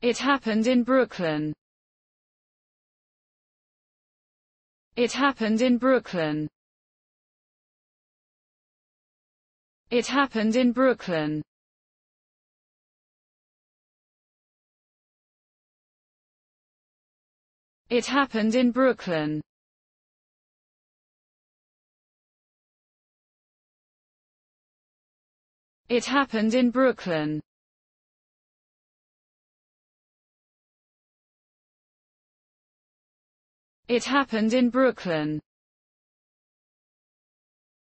It happened in Brooklyn. It happened in Brooklyn. It happened in Brooklyn. It happened in Brooklyn. It happened in Brooklyn. It happened in Brooklyn.